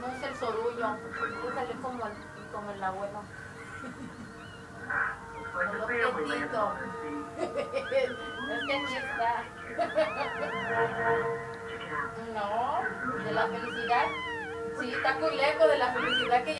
no es el sorullo. Yo salí como el, como el abuelo. Like Con a es que aquí está. No, de la felicidad. Sí, está muy lejos de la felicidad que